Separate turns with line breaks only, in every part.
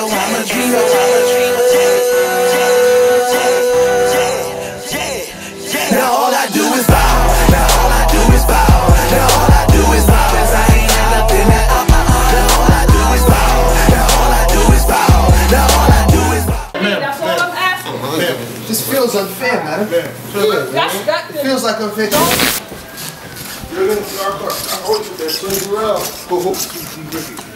Gino,
I'm a Gino, I'm a Gino.
Now all I do is bow, now all I do is bow, now all I do is bow.
This feels unfair, madam. Man, Good,
that's, that,
it feels like unfair. You're gonna start, our car. I hold you there, swing around.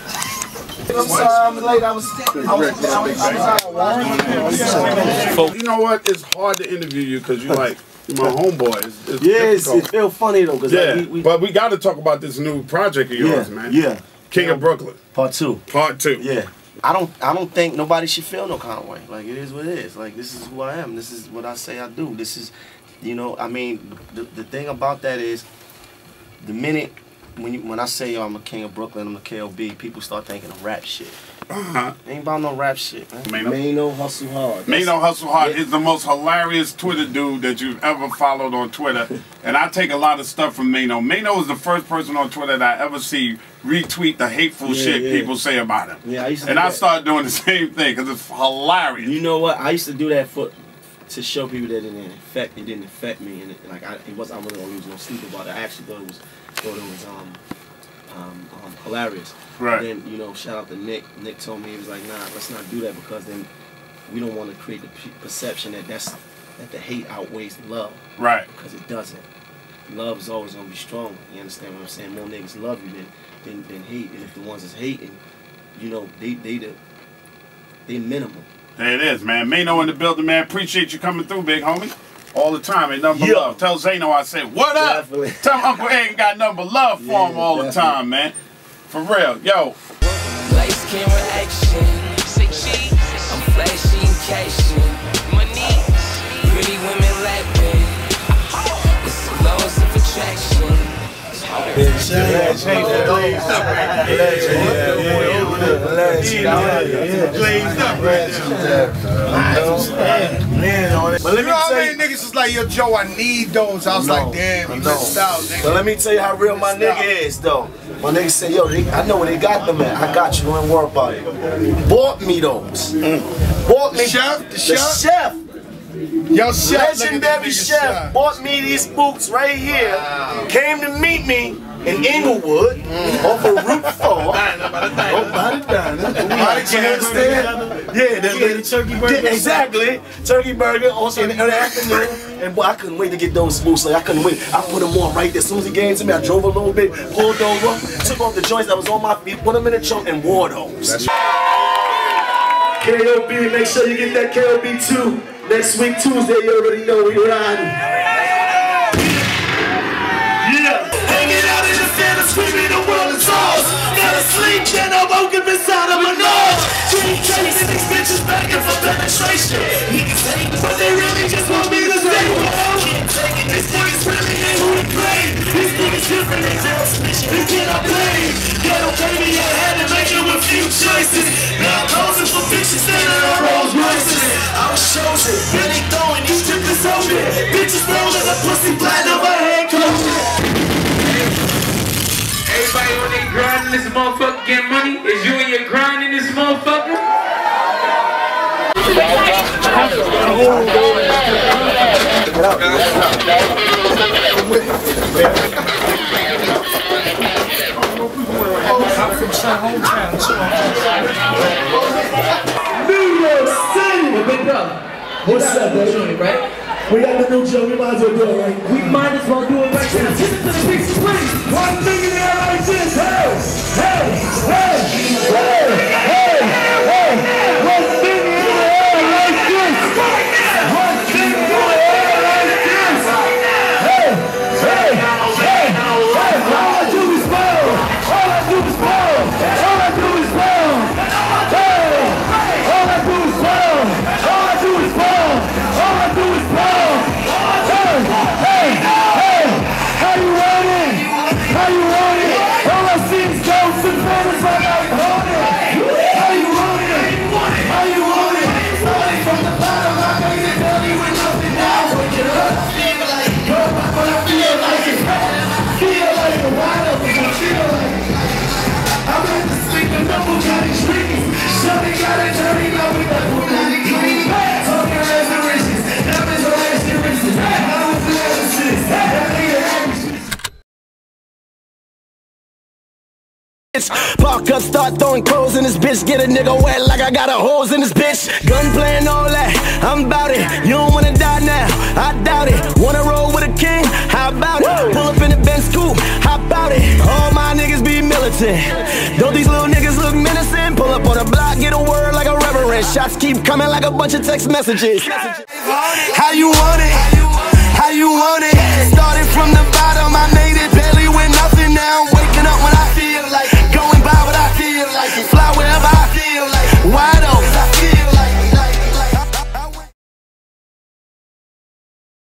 I'm sorry I'm late. I was I was, I was, I was,
Folks, you know what? It's hard to interview you because you like my homeboy. It's, it's
Yes,
difficult.
it feel funny though, cause
yeah,
like, we, we,
but we got to talk about this new project of yours,
yeah,
man.
yeah,
King of Brooklyn,
part two.
part two.
Yeah. I don't I don't think nobody should feel no kind of way. Like it is what it is. Like this is who I am. This is what I say I do. This is you know, I mean the, the thing about that is the minute when you when I say yo I'm a king of Brooklyn, I'm a KOB, people start thinking of rap shit.
Uh-huh.
Ain't about no rap shit, man.
Maino.
Maino hustle hard.
Maino Hustle Hard
Yeah.
is the most hilarious Twitter dude that you've ever followed on Twitter. And I take a lot of stuff from Maino. Maino is the first person on Twitter that I ever see retweet the hateful
Yeah,
shit
yeah.
people say about him.
Yeah, I used to
And
do
I
that.
started doing the same thing because it's hilarious.
You know what? I used to do that for to show people that it didn't affect it didn't affect me and it, like I it was I wasn't gonna lose no sleep about it. I actually thought it was thought it was um um, um hilarious.
Right.
Then you know shout out to Nick. Nick told me he was like nah let's not do that because then we don't want to create the pe- perception that that's that the hate outweighs the love
right.
because it doesn't. Love is always gonna be stronger. You understand what I'm saying? More niggas love you than than, than hate. And if the ones that's hating, you know they they the they minimal.
There it is, man. Maino in the building, man. Appreciate you coming through, big homie. All the time, ain't nothing but
Yeah.
love. Tell Zano I said, what up?
Definitely.
Tell Uncle Ed got nothing but love for
Yeah,
him all the time, man. For real. Yo,
Lights, camera, action. Say cheese. I'm flashy and cashing. Money. Pretty women lapping. It's the laws of attraction.
But let
You know how many niggas was like, yo, Joe, I need those. I was like, damn, you missed out,
But let me tell you how real my nigga is, though. My nigga say, yo, they, I know where they got them at. I got you, don't worry about it. Bought me those. Mm. Bought me.
chef? The
The
chef?
chef.
Yo, chef, look at that
Legendary
nigga
chef bought me these boots right here. Came to meet me in Englewood mm. off of Route 4. You understand? Yeah, the, the turkey burger. Yeah, exactly. Turkey burger oh, also in, in the afternoon. And boy, I couldn't wait to get those boots. Like I couldn't wait. I put them on right there. As soon as he gave to me, I drove a little bit, pulled over, took off the joints that was on my feet, put them in the trunk, and wore those. KOB, make sure you get that KOB too. Next week, Tuesday, you already know we riding. Chasing these bitches begging for penetration. But they really just want me to stay. Can't take these niggas really ain't who we play. These niggas different, they suspicion. They cannot blame. Ghetto baby, I had to make it with few choices. Now I'm posing for bitches standing on Rolls Royces. I was chosen, really throwing these strippers open. Bitches rolling a pussy flat on my head coach.
Everybody on their grind in this motherfucker getting money. Is you and your grind in this motherfucker?
New York City!
Big brother.
What's up, baby?
Joint, right?
We got the new show, we might as well do it right
We might as well do it right now. To the please.
One millionaire like this, hey, hey, hey, hey, hey, hey, one Parker start throwing clothes in this bitch. Get a nigga wet like I got a hose in this bitch. Gun playing all that, I'm about it. You don't wanna die now, I doubt it. Wanna roll with a king? How about it? Pull up in the Benz coupe, how about it? All my niggas be militant. Don't these little niggas look menacing? Pull up on the block, get a word like a reverend. Shots keep coming like a bunch of text messages. How you want it? How you want it? Started from the